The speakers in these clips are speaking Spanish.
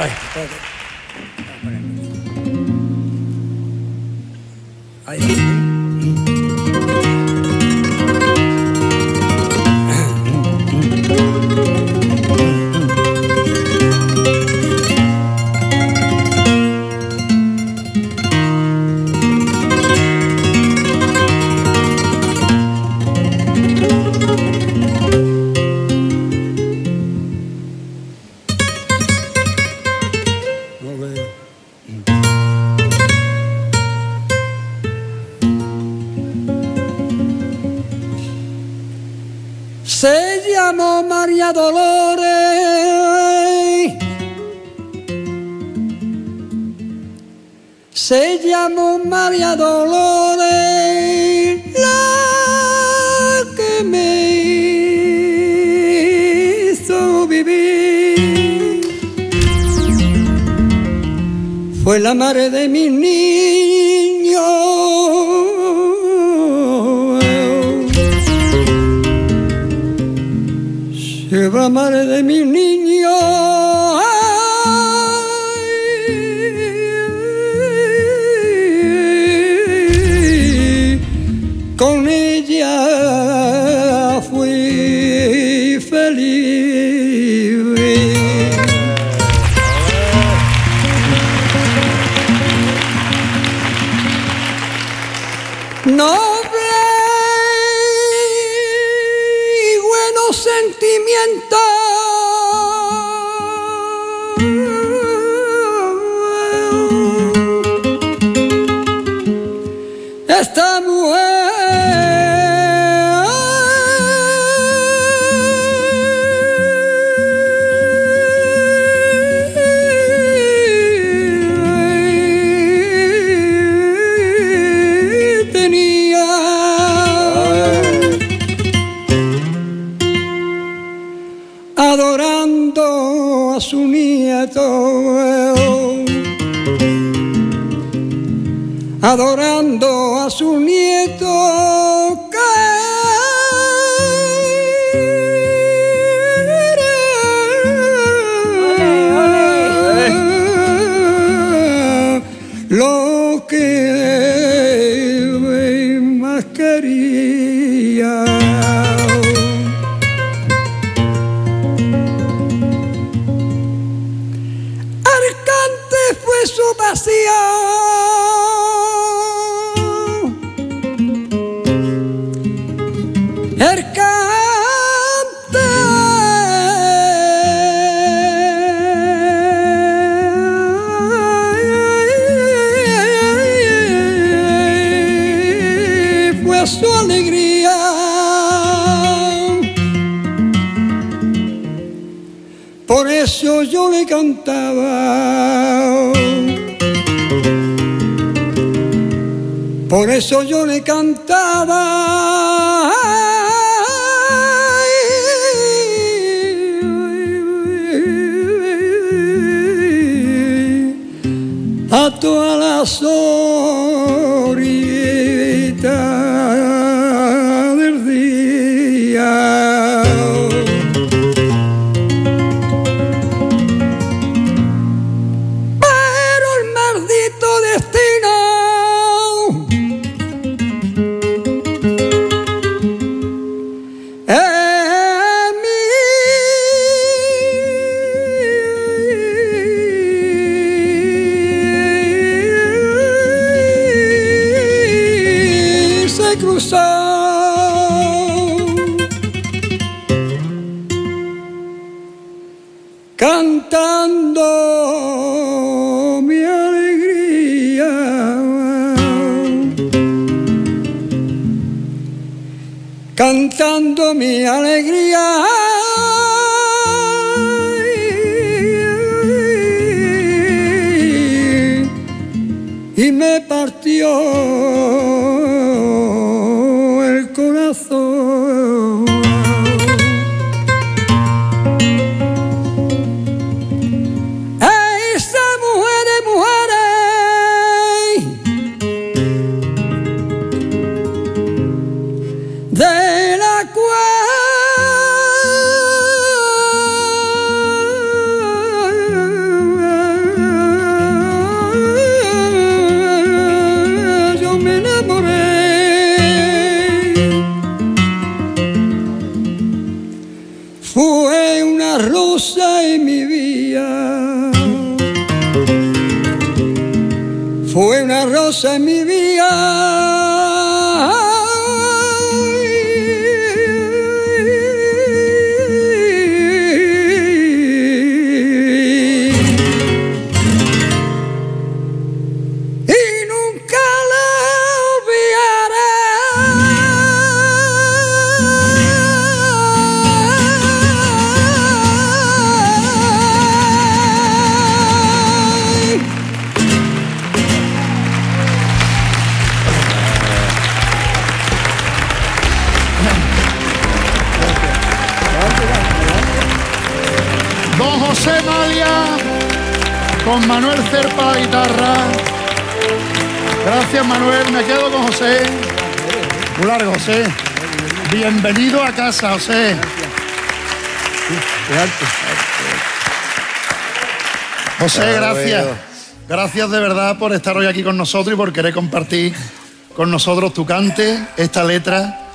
Ay, espérate. Ahí. Dolores. Se llamó María Dolores, la que me hizo vivir fue la madre de Con ella su nieto, adorando a su nieto. Su alegría. Por eso yo le cantaba. Por eso yo le cantaba. A todas las orillitas cantando mi alegría. Cantando mi alegría. Y me partió con Manuel Cerpa guitarra. Gracias Manuel, me quedo con José. Muy largo, José. Bienvenido a casa, José. José, gracias. Gracias de verdad por estar hoy aquí con nosotros y por querer compartir con nosotros tu cante, esta letra,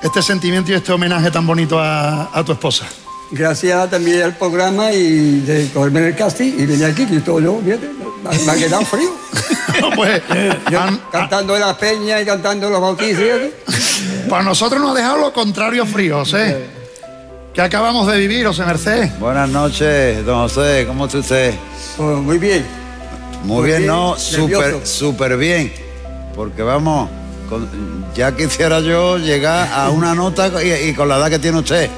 este sentimiento y este homenaje tan bonito a, a tu esposa. Gracias también al programa y de cogerme en el casting y venir aquí, que todo yo, fíjate, me, me ha quedado frío. Pues, Yo cantando en las peñas y cantando en los bautizos. Para nosotros nos ha dejado lo contrario frío, José. Que acabamos de vivir, José Merced. Buenas noches, don José, ¿cómo está usted? Pues muy bien. Muy Muy bien, bien, ¿no? Súper, súper bien. Porque vamos, con- ya quisiera yo llegar a una nota y, y con la edad que tiene usted.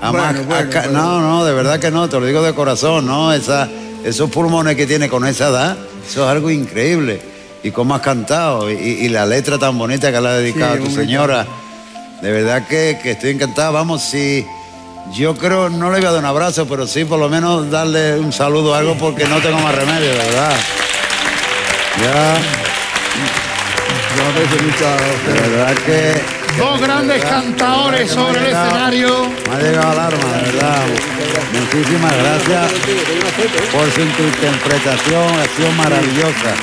Además, Bueno, bueno, acá- bueno. no, no, de verdad que no, te lo digo de corazón, ¿no? Esa, esos pulmones que tiene con esa edad, eso es algo increíble. Y cómo has cantado, y, y la letra tan bonita que le has dedicado Sí, a tu señora. De verdad que, que estoy encantado. Vamos, si yo creo, no le voy a dar un abrazo, pero sí por lo menos darle un saludo o algo porque no tengo más remedio, de verdad. Ya, de verdad que. Dos de grandes verdad, cantadores sobre el llegado- escenario. Me ha llegado el arma, de verdad. Muchísimas gracias por su interpretación, ha sido maravillosa.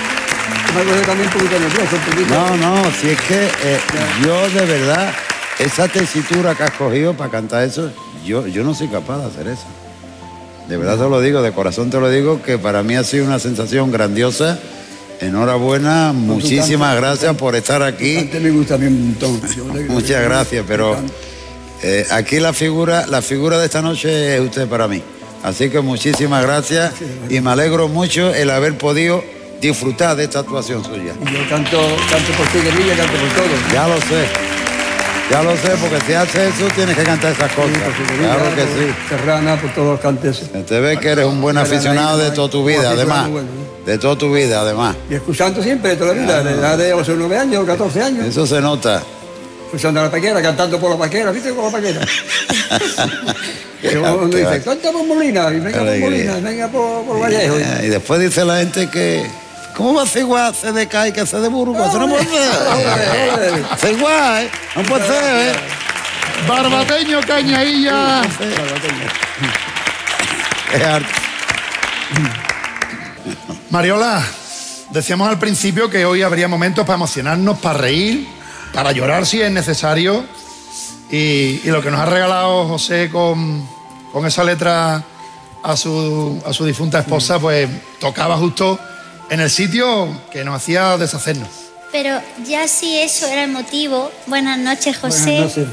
Me acuerdo también un poquito nervioso, un poquito. No, no, si es que eh, yo de verdad, esa tesitura que has cogido para cantar eso, yo, yo no soy capaz de hacer eso. De verdad te lo digo, de corazón te lo digo, que para mí ha sido una sensación grandiosa. Enhorabuena, muchísimas gracias por estar aquí. Me gusta bien un montón. Muchas gracias, pero eh, aquí la figura, la figura de esta noche es usted para mí. Así que muchísimas gracias y me alegro mucho el haber podido disfrutar de esta actuación suya. Y yo canto, canto por Figuerilla, canto por todo. Ya lo sé. Ya lo sé, porque si haces eso tienes que cantar esas cosas. Claro que sí. Serrana, por todos los cantes. Te ves que eres un buen aficionado de toda tu vida, además. De toda tu vida, además. Y escuchando siempre de toda la vida, de edad de 8 o 9 años, 14 años. Eso se nota. Escuchando a la paquera, cantando por la paquera, ¿viste? Por la paquera. Que uno dice, canta por Molina, y venga por. Molina, y venga por, por Vallejo. Y después dice la gente que. ¿Cómo va a ser igual se de Cádiz que se de Burgos? Eso no puede ser. Se igual, ¿eh? No puede ser, ¿eh? Barbateño Cañailla. Es arte. Mariola, decíamos al principio que hoy habría momentos para emocionarnos, para reír, para llorar si es necesario. Y, y lo que nos ha regalado José con, con esa letra a su, a su difunta esposa, pues tocaba justo en el sitio que nos hacía deshacernos. Pero ya si eso era el motivo, buenas noches José, Buenas noches.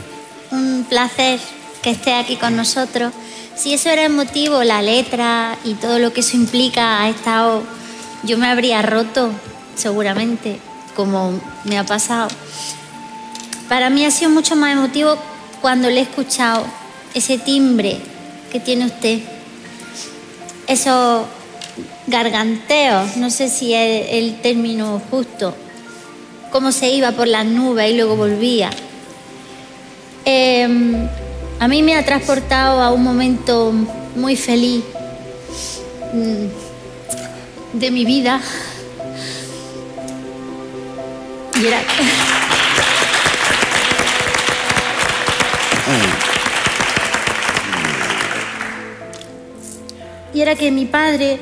un placer que esté aquí con nosotros. Si eso era el motivo, la letra y todo lo que eso implica ha estado, yo me habría roto seguramente, como me ha pasado. Para mí ha sido mucho más emotivo cuando le he escuchado ese timbre que tiene usted, esos garganteos, no sé si es el término justo, cómo se iba por las nubes y luego volvía. Eh, a mí me ha transportado a un momento muy feliz mm, de mi vida. Y era... Y era que mi padre,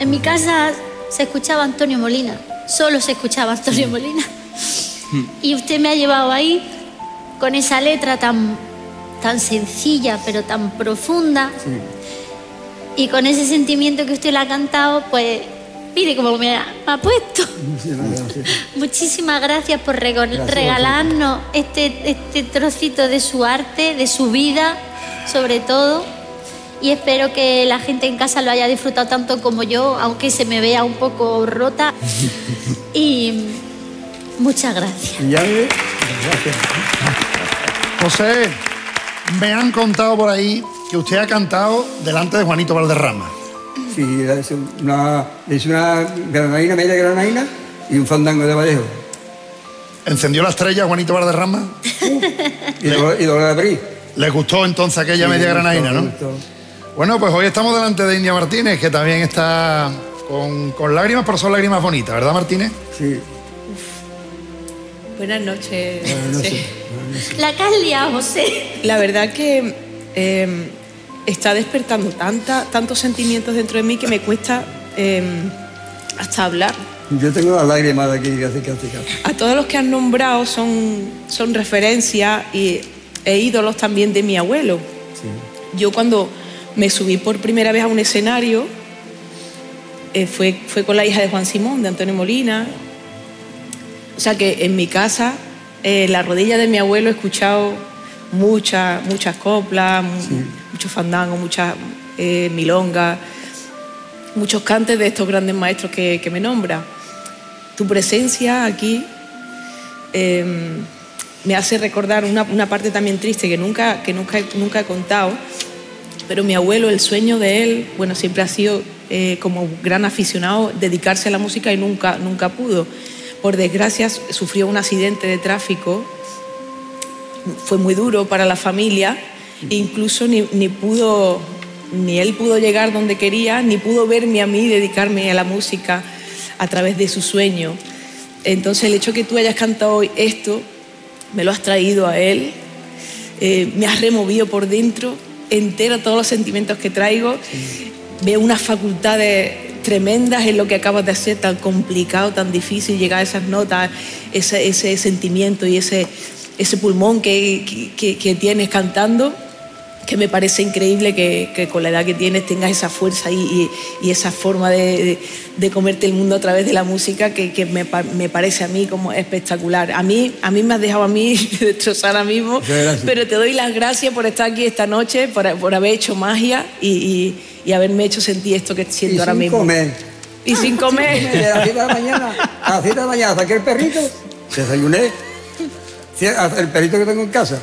en mi casa se escuchaba Antonio Molina, solo se escuchaba Antonio Molina. Y usted me ha llevado ahí con esa letra tan, tan sencilla pero tan profunda. Y con ese sentimiento que usted le ha cantado, pues Mire cómo me ha, me ha puesto. Muchísimas gracias por regalarnos este, este trocito de su arte, de su vida, sobre todo. Y espero que la gente en casa lo haya disfrutado tanto como yo, aunque se me vea un poco rota. Y muchas gracias. Y gracias. José, me han contado por ahí que usted ha cantado delante de Juanito Valderrama. Sí, es una, es una granadina, media granadina y un fandango de Vallejo. ¿Encendió la estrella Juanito Valderrama? Y lo, y lo abrí. ¿Le gustó entonces aquella media granadina, no? Bueno, pues hoy estamos delante de India Martínez, que también está con, con lágrimas, pero son lágrimas bonitas, ¿verdad, Martínez? Sí. Buenas noches. no Sí. sé. La que has liado, José. La verdad que eh, está despertando tanta, tantos sentimientos dentro de mí que me cuesta eh, hasta hablar. Yo tengo las lágrimas de aquí, casi, casi, casi. A todos los que han nombrado son, son referencias y, e ídolos también de mi abuelo. Yo cuando me subí por primera vez a un escenario, eh, fue, fue con la hija de Juan Simón, de Antonio Molina. O sea que en mi casa, eh, en la rodilla de mi abuelo, he escuchado muchas, muchas coplas, muchos fandangos, muchas eh, milongas, muchos cantes de estos grandes maestros que, que me nombra. Tu presencia aquí eh, me hace recordar una, una parte también triste que nunca, que nunca, nunca he contado, pero mi abuelo, el sueño de él, bueno, siempre ha sido eh, como gran aficionado dedicarse a la música y nunca, nunca pudo. Por desgracia sufrió un accidente de tráfico, fue muy duro para la familia, incluso ni, ni pudo, ni él pudo llegar donde quería, ni pudo verme a mí dedicarme a la música a través de su sueño. Entonces el hecho que tú hayas cantado hoy esto, me lo has traído a él, eh, me has removido por dentro, entero todos los sentimientos que traigo, veo unas facultades tremendas en lo que acabas de hacer, tan complicado, tan difícil llegar a esas notas, ese, ese sentimiento y ese, ese pulmón que, que- que tienes cantando, que me parece increíble que, que con la edad que tienes tengas esa fuerza y, y- y esa forma de, de- de comerte el mundo a través de la música que, que me, pa- me parece a mí como espectacular. A mí, a mí me has dejado a mí destrozar ahora mismo, pero te doy las gracias por estar aquí esta noche, por, por haber hecho magia y, y- y haberme hecho sentir esto que siento Y ahora sin mismo. comer. Y sin De comer. las 7 de la mañana a las 7 de la mañana saqué el perrito, desayuné. El perrito que tengo en casa.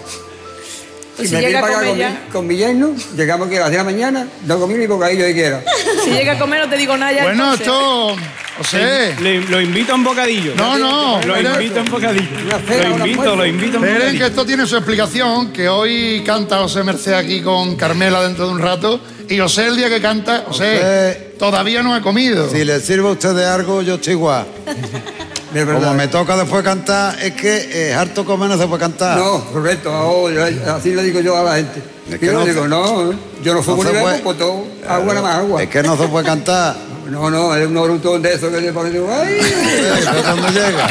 Pues y si me llega a acá comer con, ya. mi, con mi yerno, llegamos aquí a las 10 de la mañana, no comí ni bocadillo siquiera. Si llega a comer no te digo nada ya. Bueno, entonces. esto, José, Le- lo invito a un bocadillo. no, no, Lo invito a un bocadillo. Cena, Lo invito, lo invito a un esperen que bocadillo. esto tiene su explicación, que hoy canta José Merced aquí con Carmela dentro de un rato, y José el día que canta, José, José. todavía no ha comido. Si le sirve a usted de algo, yo estoy igual. Como me toca después cantar, es que es harto comer, no se puede cantar. No, Roberto, no, yo- así le digo yo a la gente. Es que yo no digo, se- no, yo no fumo no ni se bebo, puede- pues todo, agua nada más agua. Es que no se puede cantar. No, no, es un orutón de eso que se pone, digo, ay. Eh, ¿pero cuando llega?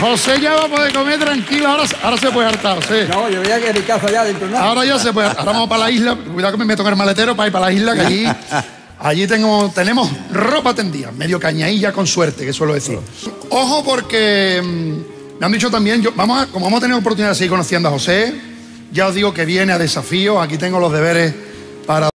José ya va a poder comer tranquilo, ahora, ahora se puede hartar, José. No, yo veía que mi casa ya dentro nada. Ahora ya se puede. Ahora vamos para la isla. Cuidado que me meto en el maletero para ir para la isla, que allí, allí tengo, tenemos ropa tendida, medio cañailla con suerte, que suelo decir. Ojo porque mm, me han dicho también, yo, vamos como vamos a tener oportunidad de seguir conociendo a José, ya os digo que viene a desafío. Aquí tengo los deberes para